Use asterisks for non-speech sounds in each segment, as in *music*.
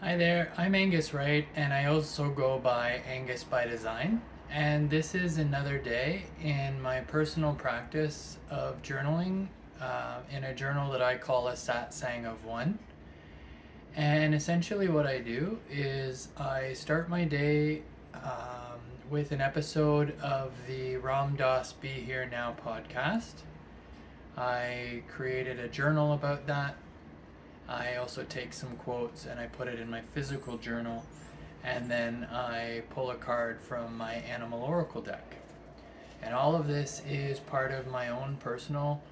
Hi there, I'm Angus Wright, and I also go by Angus by Design. And this is another day in my personal practice of journaling uh, in a journal that I call a satsang of one. And essentially, what I do is I start my day um, with an episode of the Ram Dass Be Here Now podcast. I created a journal about that I also take some quotes and I put it in my physical journal, and then I pull a card from my animal oracle deck. And all of this is part of my own personal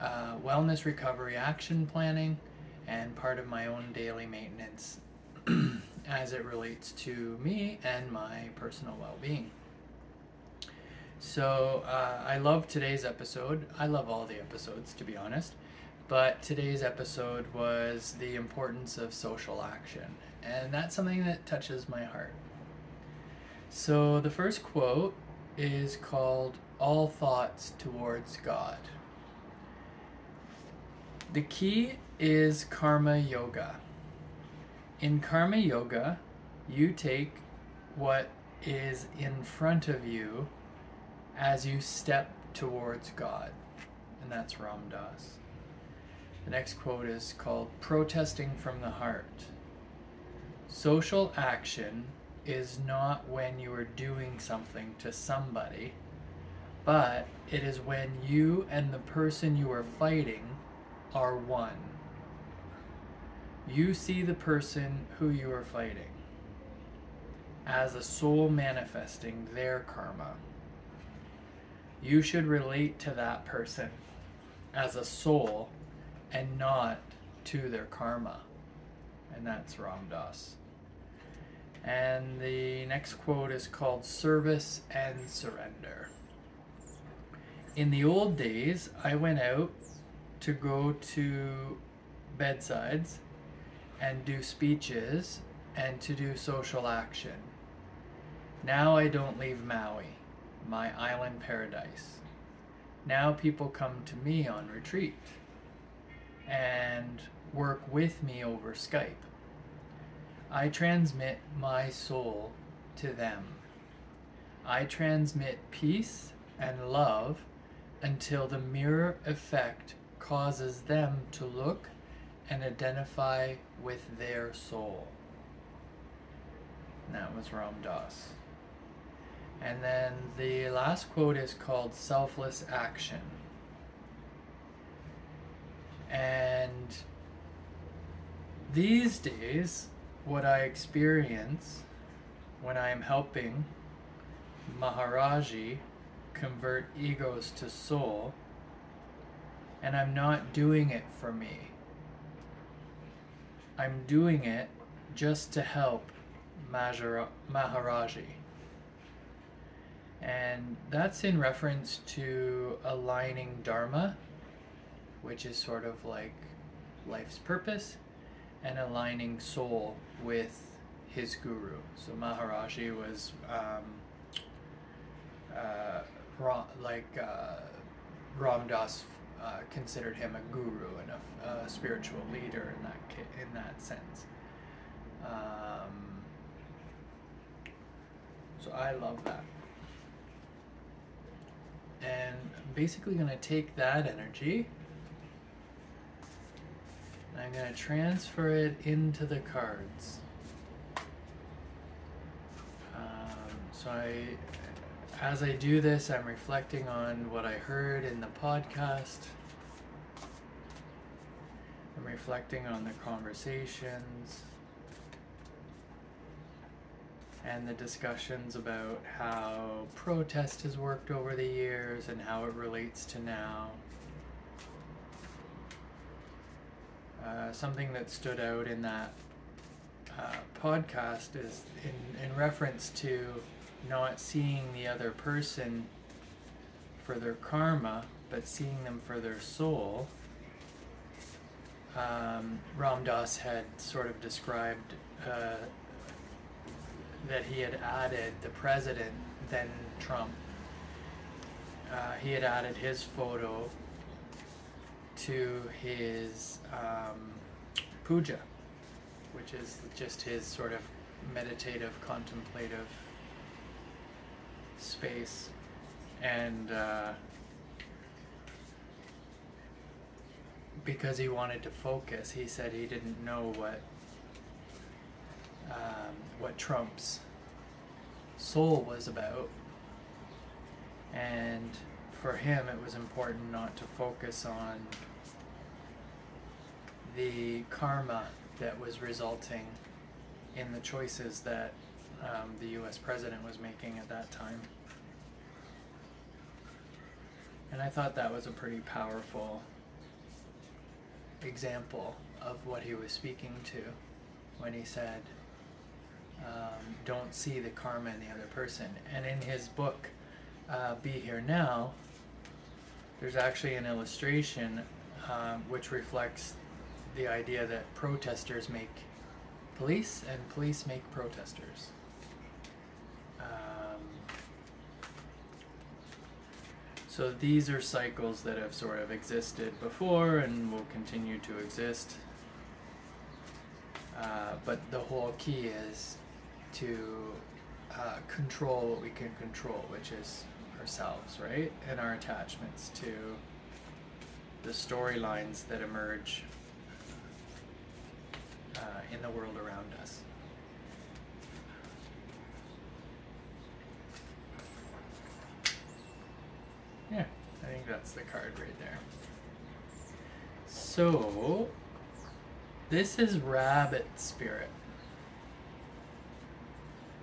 uh, wellness recovery action planning and part of my own daily maintenance *clears throat* as it relates to me and my personal well being. So uh, I love today's episode. I love all the episodes, to be honest. But today's episode was the importance of social action, and that's something that touches my heart. So the first quote is called All Thoughts Towards God. The key is karma yoga. In karma yoga, you take what is in front of you as you step towards God. And that's Ram Dass. The next quote is called Protesting from the Heart. Social action is not when you are doing something to somebody, but it is when you and the person you are fighting are one. You see the person who you are fighting as a soul manifesting their karma. You should relate to that person as a soul and not to their karma. And that's Ram Dass. And the next quote is called Service and Surrender. In the old days, I went out to go to bedsides and do speeches and to do social action. Now I don't leave Maui, my island paradise. Now people come to me on retreat and work with me over Skype. I transmit my soul to them. I transmit peace and love until the mirror effect causes them to look and identify with their soul. And that was Ram Dass. And then the last quote is called Selfless Action. And these days, what I experience when I am helping Maharaji convert egos to soul, and I'm not doing it for me. I'm doing it just to help Maharaji. And that's in reference to aligning Dharma which is sort of like life's purpose, and aligning soul with his guru. So Maharaji was um, uh, Ra- like uh, Ram Dass uh, considered him a guru and a, a, spiritual leader in that in that sense. Um, so I love that. And I'm basically going to take that energy I'm going to transfer it into the cards. Um, so I, as I do this, I'm reflecting on what I heard in the podcast. I'm reflecting on the conversations and the discussions about how protest has worked over the years and how it relates to now. Uh, something that stood out in that uh, podcast is in, in reference to not seeing the other person for their karma, but seeing them for their soul. Um, Ram Dass had sort of described uh, that he had added the president, then Trump. Uh, he had added his photo to his um, puja, which is just his sort of meditative, contemplative space. And uh, because he wanted to focus, he said he didn't know what um, what Trump's soul was about. And for him, it was important not to focus on the karma that was resulting in the choices that um, the US president was making at that time. And I thought that was a pretty powerful example of what he was speaking to when he said, um, Don't see the karma in the other person. And in his book, uh, Be Here Now, there's actually an illustration um, which reflects the idea that protesters make police and police make protesters. Um, so these are cycles that have sort of existed before and will continue to exist. Uh, but the whole key is to uh, control what we can control, which is ourselves, right? And our attachments to the storylines that emerge in the world around us. Yeah, I think that's the card right there. So, this is Rabbit Spirit.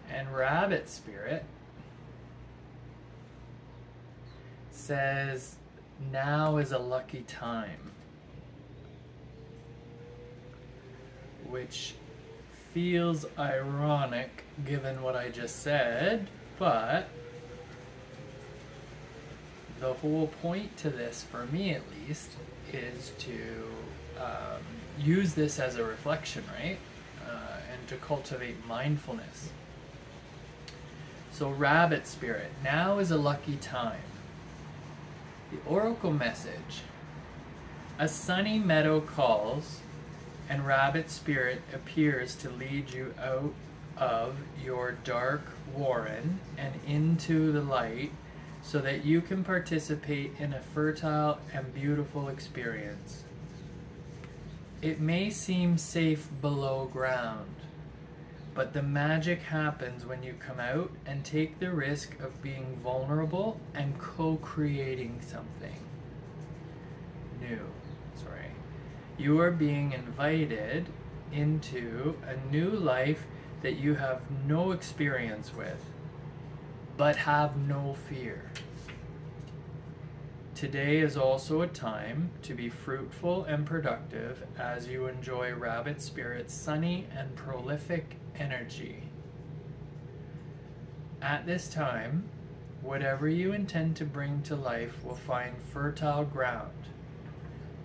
And Rabbit Spirit says, now is a lucky time. Which feels ironic given what I just said, but the whole point to this, for me at least, is to um, use this as a reflection, right? Uh, and to cultivate mindfulness. So, rabbit spirit, now is a lucky time. The oracle message a sunny meadow calls and rabbit spirit appears to lead you out of your dark warren and into the light so that you can participate in a fertile and beautiful experience. It may seem safe below ground, but the magic happens when you come out and take the risk of being vulnerable and co creating something new. You are being invited into a new life that you have no experience with, but have no fear. Today is also a time to be fruitful and productive as you enjoy Rabbit Spirit's sunny and prolific energy. At this time, whatever you intend to bring to life will find fertile ground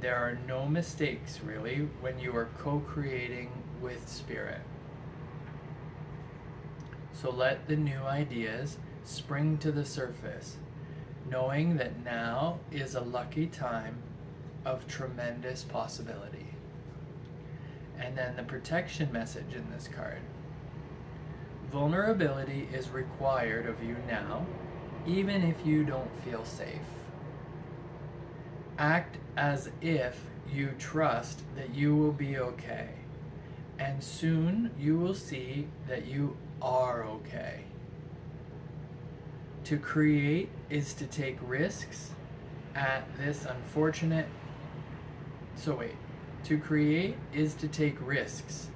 there are no mistakes, really, when you are co creating with Spirit. So let the new ideas spring to the surface, knowing that now is a lucky time of tremendous possibility. And then the protection message in this card. Vulnerability is required of you now, even if you don't feel safe. Act as if you trust that you will be okay. And soon you will see that you are okay. To create is to take risks at this unfortunate. So, wait. To create is to take risks.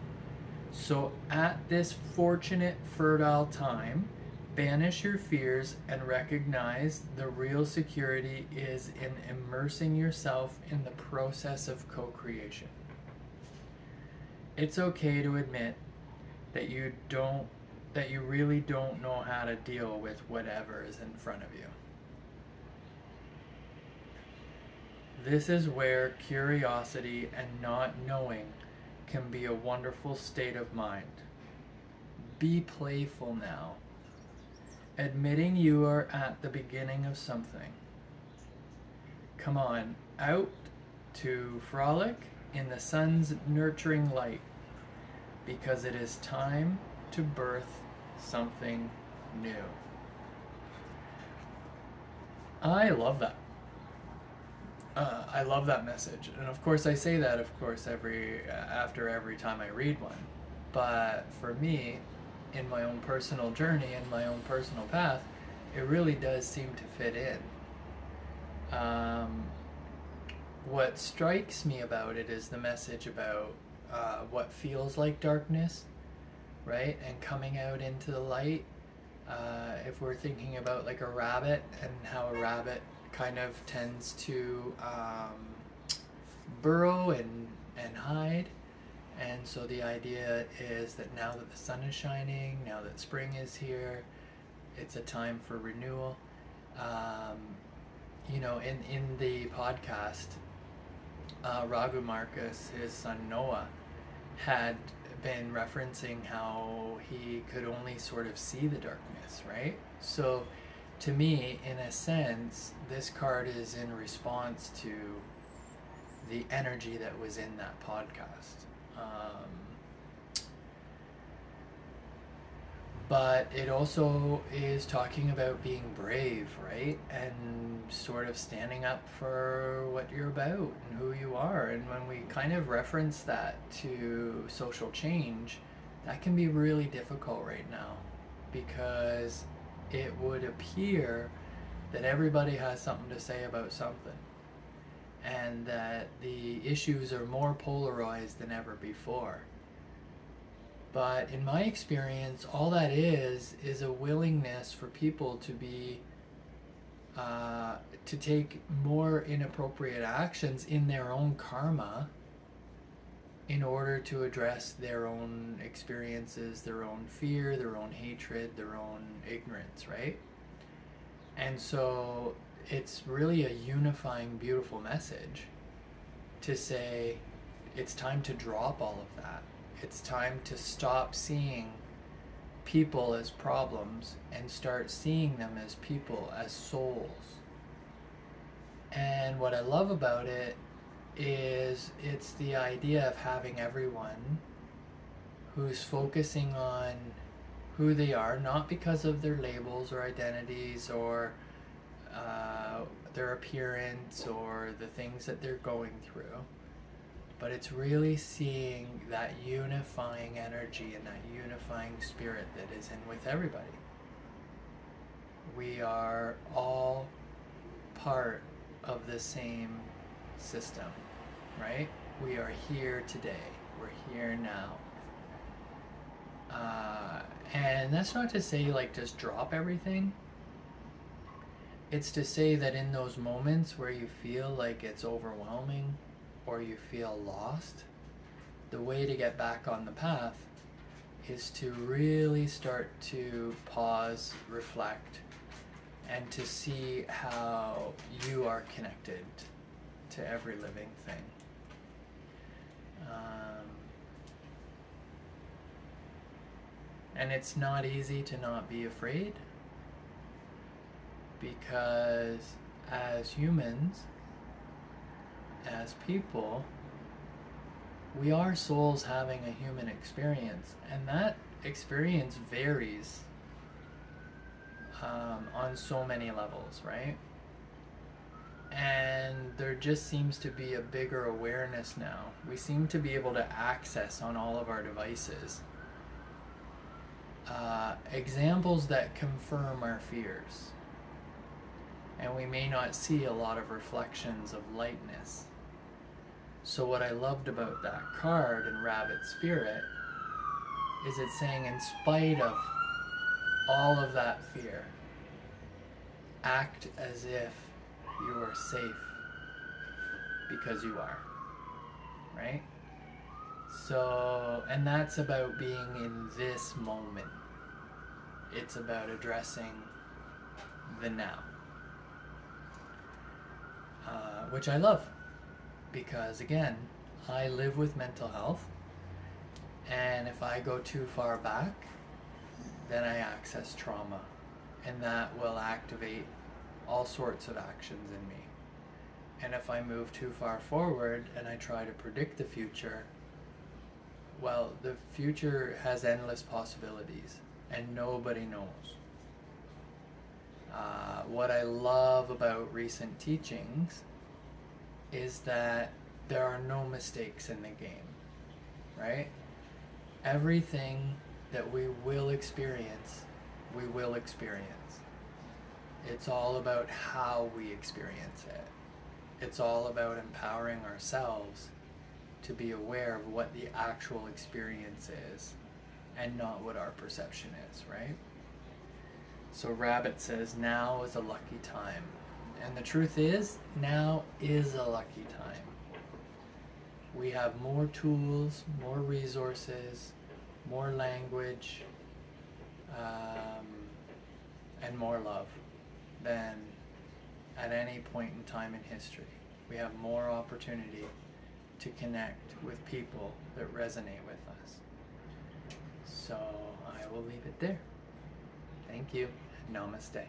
So, at this fortunate, fertile time, Banish your fears and recognize the real security is in immersing yourself in the process of co creation. It's okay to admit that you don't, that you really don't know how to deal with whatever is in front of you. This is where curiosity and not knowing can be a wonderful state of mind. Be playful now admitting you are at the beginning of something. Come on, out to frolic in the sun's nurturing light. because it is time to birth something new. I love that. Uh, I love that message, and of course, I say that, of course, every uh, after every time I read one. But for me, in my own personal journey, in my own personal path, it really does seem to fit in. Um, what strikes me about it is the message about uh, what feels like darkness, right, and coming out into the light. Uh, if we're thinking about like a rabbit and how a rabbit kind of tends to um, burrow and, and hide. And so the idea is that now that the sun is shining, now that spring is here, it's a time for renewal. Um, you know, in, in the podcast, uh, Raghu Markus, his son Noah, had been referencing how he could only sort of see the darkness, right? So to me, in a sense, this card is in response to the energy that was in that podcast. Um, but it also is talking about being brave, right? And sort of standing up for what you're about and who you are. And when we kind of reference that to social change, that can be really difficult right now because it would appear that everybody has something to say about something and that the issues are more polarized than ever before. But in my experience, all that is is a willingness for people to be uh, to take more inappropriate actions in their own karma in order to address their own experiences, their own fear, their own hatred, their own ignorance, right? And so it's really a unifying, beautiful message to say it's time to drop all of that. It's time to stop seeing people as problems and start seeing them as people, as souls. And what I love about it is it's the idea of having everyone who's focusing on who they are, not because of their labels or identities or uh, their appearance or the things that they're going through, but it's really seeing that unifying energy and that unifying spirit that is in with everybody. We are all part of the same system right? We are here today. We're here now. Uh, and that's not to say, like, just drop everything. It's to say that in those moments where you feel like it's overwhelming or you feel lost, the way to get back on the path is to really start to pause, reflect, and to see how you are connected to every living thing. Um, and it's not easy to not be afraid because as humans, as people, we are souls having a human experience, and that experience varies um, on so many levels, right? and there just seems to be a bigger awareness now. We seem to be able to access on all of our devices uh, examples that confirm our fears. And we may not see a lot of reflections of lightness. So, what I loved about that card in Rabbit Spirit is it's saying, in spite of all of that fear, act as if you are safe because you are. Right? So, and that's about being in this moment. It's about addressing the now. Which I love because, again, I live with mental health, and if I go too far back, then I access trauma, and that will activate all sorts of actions in me. And if I move too far forward and I try to predict the future, Well, the future has endless possibilities, and nobody knows. Uh, what I love about recent teachings is that there are no mistakes in the game, right? Everything that we will experience, we will experience. It's all about how we experience it. It's all about empowering ourselves to be aware of what the actual experience is and not what our perception is, right? So Rabbit says, now is a lucky time. And the truth is, now is a lucky time. We have more tools, more resources, more language, um, and more love than at any point in time in history. We have more opportunity to connect with people that resonate with us. So I will leave it there. Thank you. Namaste.